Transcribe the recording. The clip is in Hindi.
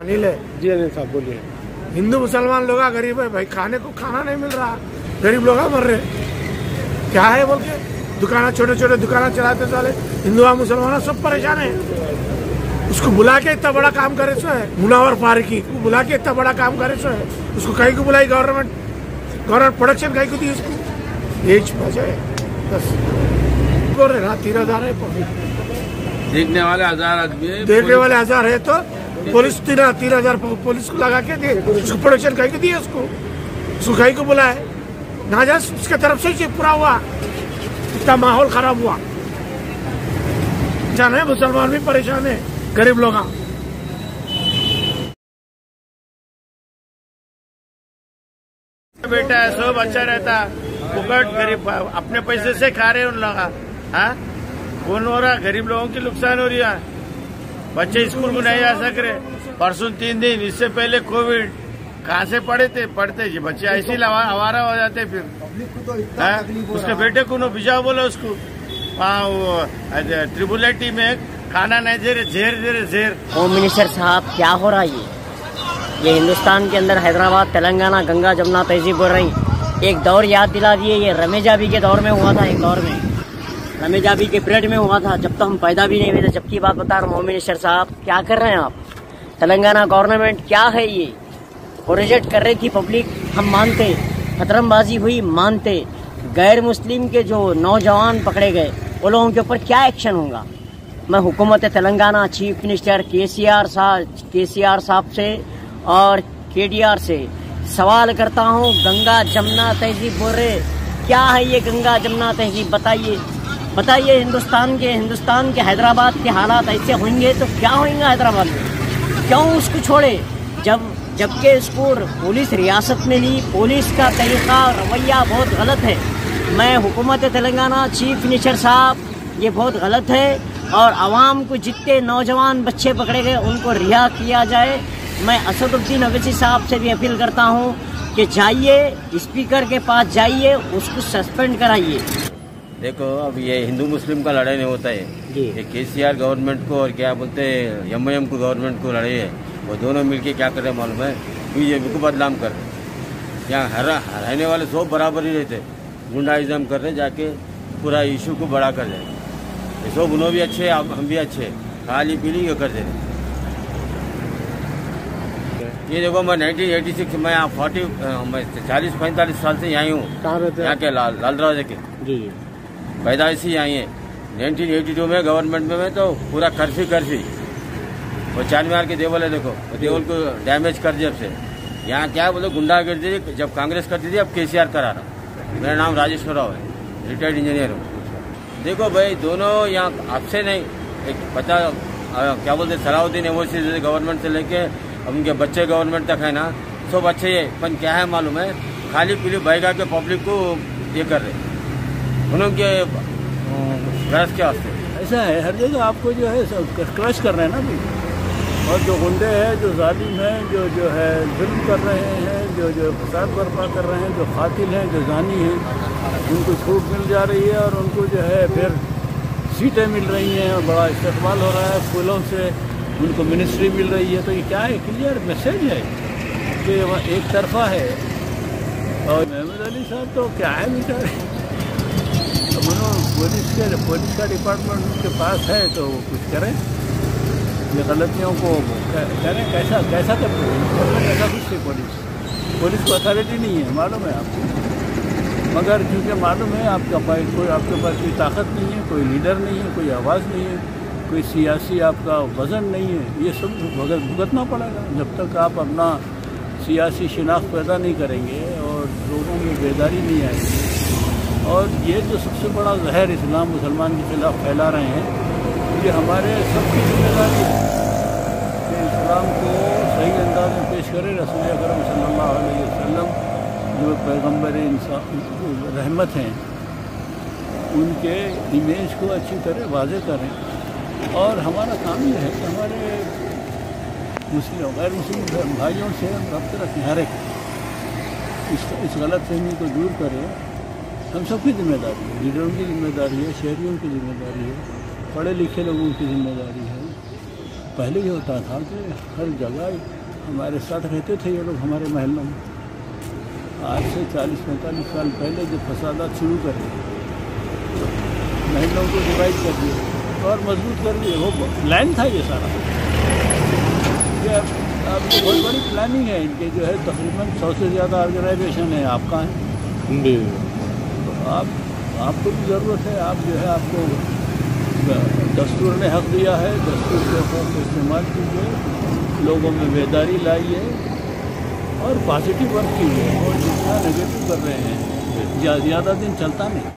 अनिल है। जी अनिल साहब बोलिए। हिंदू मुसलमान लोग गरीब है। भाई खाने को खाना नहीं मिल रहा। गरीब लोग मर रहे क्या है बोल के? दुकाना छोटे छोटे दुकाना चलाते साले। हिंदू और मुसलमान सब परेशान है। उसको बुला के इतना बड़ा काम करे सो है। मुनावर फारूकी को। बुला के इतना बड़ा काम करे सो है। उसको कहीं को बुलाई गवर्नमेंट? गवर्नमेंट प्रोडक्शन कहीं को दी उसको? वजह है। बस। बोल रहे ना तीन हज़ार है देखने वाले हज़ार आदमी देखने वाले हज़ार है तो पुलिस तीन तीन हज़ार पुलिस को लगा के दिए, उसको प्रोडक्शन कहीं को दिए उसको। सुखाई को बुलाए। ना जा उसके तरफ़ से पूरा हुआ। इतना माहौल खराब हुआ। जान है, मुसलमान भी परेशान है, गरीब लोग बेटा है सब अच्छा रहता। फुकट, गरीब, अपने पैसे से खा रहे उन लोग। हाँ? कौन हो रहा? गरीब लोगों की नुकसान हो रही है। बच्चे स्कूल को नहीं जा सक रहे। परसों तीन दिन इससे पहले कोविड। कहाँ से पढ़े थे? पढ़ते जी बच्चे ऐसे ही आवारा हो जाते फिर। हाँ? उसके बेटे को नो भिजा बोला उसको। वहाँ वो में खाना नहीं दे रहे जेर दे रहे जेर होम मिनिस्टर साहब क्या हो रहा है ये? ये हिंदुस्तान के अंदर हैदराबाद तेलंगाना गंगा जमुना तहजीब बोल रही। एक दौर याद दिला दिए ये रमेजाबी के दौर में हुआ था एक दौर में। रमेजाबी के पीरियड में हुआ था, जब तो हम पैदा भी नहीं हुए थे, जबकि बात बता रहा हूँ होम मिनिस्टर साहब, क्या कर रहे हैं आप? तेलंगाना गवर्नमेंट क्या है ये? और रिजेक्ट कर रही थी पब्लिक हम मानते खतरमबाजी हुई, मानते गैर मुस्लिम के जो नौजवान पकड़े गए, वो लोगों के ऊपर क्या एक्शन होगा? मैं हुकूमत तेलंगाना चीफ मिनिस्टर के सी आर साहब के सी आर साहब से और के डी आर से सवाल करता हूँ। गंगा जमुना तहजीब बोल रहे क्या है ये गंगा जमुना तहजीब, बताइए। बताइए, हिंदुस्तान के हिंदुस्तान के हैदराबाद के हालात ऐसे होंगे तो क्या होंगे हैदराबाद में? क्यों उसको छोड़े? जब, जबकि इसको पुलिस रियासत में ली पुलिस का तरीका रवैया बहुत गलत है। मैं हुकूमत तेलंगाना चीफ मिनिस्टर साहब, ये बहुत गलत है और आवाम को जितने नौजवान बच्चे पकड़े गए, उनको रिहा किया जाए। मैं असदुद्दीन अवैसी साहब से भी अपील करता हूँ कि जाइए, स्पीकर के पास जाइए, उसको सस्पेंड कराइए। देखो अब ये हिंदू मुस्लिम का लड़ाई नहीं होता है। ये केसीआर गवर्नमेंट को और क्या बोलते हैं एम एम को गवर्नमेंट को लड़ाई है। वो दोनों मिलके क्या कर रहे हैं मालूम है? बीजेपी को बदनाम कर। रहे हैं यहाँ हरा हराने वाले सब बराबर ही रहते गुंडाइज्म कर रहे जाके पूरा इशू को बड़ा कर रहे ये सब उन्होंने भी अच्छे हम हम भी अच्छे खाली पीली ये कर दे रहे ये देखो मैं 1986 में यहाँ फोर्टी मैं चालीस पैंतालीस साल से यहाँ हूँ। यहाँ के लाल लाल दरवाजे के। जी जी। पैदाइश ही आई है। 1982 में गवर्नमेंट में तो पूरा कर्फ्यू कर्फ्यू वो चांदमीनार के देवल है देखो, वो देवल को डैमेज कर दिया अब से। यहाँ क्या बोले गुंडागर्दी जब कांग्रेस करती थी, अब केसीआर करा रहा मेरा नाम राजेश्वर राव है रिटायर्ड इंजीनियर हूँ। देखो भाई, दोनों यहाँ आपसे नहीं, एक पता क्या बोलते सलाउद्दीन ओवैसी जैसे गवर्नमेंट से लेके उनके बच्चे गवर्नमेंट तक है ना, सब अच्छे है, पर क्या है मालूम है, खाली पीली बहेगा के पब्लिक को ये कर रहे उनके के वास्ते। ऐसा है, हर जगह आपको जो है क्रश कर रहे हैं ना अभी और जो गुंडे हैं, जो जालिम हैं, जो जो है, जुल्म कर रहे हैं, जो जो फसाद बर्पा कर रहे हैं, जो कातिल हैं, जो जानी हैं, उनको छूट मिल जा रही है और उनको जो है, फिर सीटें मिल रही हैं और बड़ा इस्तेमाल हो रहा है फूलों से। उनको मिनिस्ट्री मिल रही है। तो ये क्या है? क्लियर मैसेज है कि वह एक तरफा है। और महमूद अली साहब तो क्या है मनो पुलिस के, पुलिस का डिपार्टमेंट उनके पास है तो वो कुछ करें। ये गलतियों को करें। कैसा कैसा कर कैसा कुछ थी पुलिस। पुलिस को अथॉरिटी नहीं है, मालूम है आपको। मगर क्योंकि मालूम है, आपका पास कोई, आपके पास कोई ताकत नहीं है, कोई लीडर नहीं है, कोई आवाज़ नहीं है, कोई सियासी आपका वज़न नहीं है, ये सब भुगत, भुगतना पड़ेगा। जब तक आप अपना सियासी शिनाख्त पैदा नहीं करेंगे और लोगों में बेदारी नहीं आएगी। और ये जो सबसे बड़ा जहर इस्लाम मुसलमान के खिलाफ फैला रहे हैं, ये हमारे सबकी ज़िम्मेदारी है कि इस्लाम को सही अंदाज में पेश करें। रसूल अकरम वसल्लम जो पैगंबर रहमत हैं, उनके इमेज को अच्छी तरह वाजे करें। और हमारा काम ये है कि हमारे मुस्लिम, गैर मुस्लिम भाइयों से हम रब्त रखें, हर एक। इस इस गलत फहमी को दूर करें। हम सबकी ज़िम्मेदारी है। लीडरों की ज़िम्मेदारी है, शहरियों की ज़िम्मेदारी है पढ़े लिखे लोगों की ज़िम्मेदारी है। पहले ये होता था कि हर जगह हमारे साथ रहते थे ये लोग हमारे महलों में। आज से 40-45 साल पहले जब फसादात शुरू करे, महलों को डिवाइड कर दिए और मज़बूत कर दिए। वो प्लान था ये सारा। ये अब तो बहुत बड़ी प्लानिंग है इनके जो है। तकरीबन सौ से ज़्यादा ऑर्गेनाइजेशन है, आपका है? आप, आपको भी ज़रूरत है, आप जो है आपको दस्तूर ने हक दिया है, दस्तूर के हक को इस्तेमाल कीजिए, लोगों में बेदारी लाइए और पॉजिटिव वर्क कीजिए और जितना नेगेटिव कर रहे हैं ज़्यादा दिन चलता नहीं।